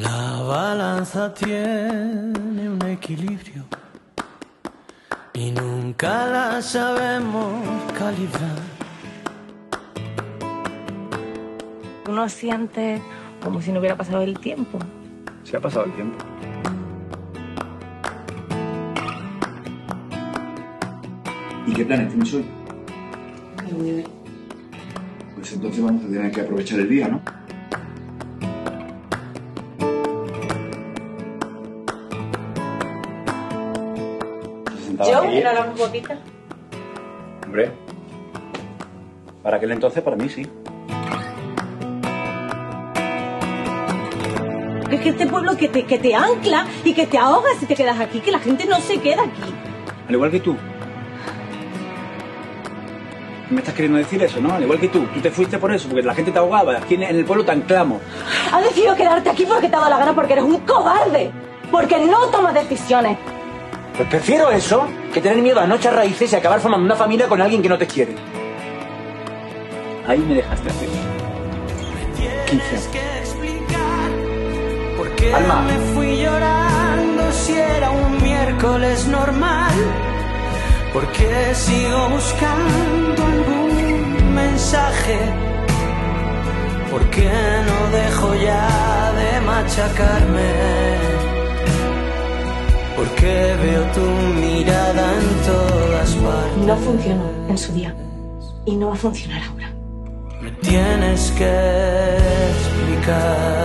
La balanza tiene un equilibrio y nunca la sabemos calibrar. Uno siente como si no hubiera pasado el tiempo. Se ha pasado el tiempo. ¿Y qué planes tienes hoy? Pues entonces vamos a tener que aprovechar el día, ¿no? ¿Yo? ¿No la boquita? Hombre. Para aquel entonces, para mí sí. Es que este pueblo que te, que te ancla y que te ahoga si te quedas aquí, que la gente no se queda aquí. Al igual que tú. Me estás queriendo decir eso, ¿no? Al igual que tú. Tú te fuiste por eso, porque la gente te ahogaba. Aquí en en el pueblo te anclamos. Has decidido quedarte aquí porque te ha dado la gana, porque eres un cobarde. Porque no tomas decisiones. Pues prefiero eso que tener miedo a no echar raíces y acabar formando una familia con alguien que no te quiere. Ahí me dejaste hacer. 15 años. ¿Por qué Alma. me fui llorando si era un miércoles normal? ¿Por qué sigo buscando algún mensaje? ¿Por qué no dejo ya de machacarme? No funcionó en su día. Y no va a funcionar ahora. Me tienes que explicar.